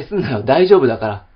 配すんなよ。大丈夫だから。